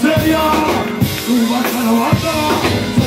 seria, suba a la banda.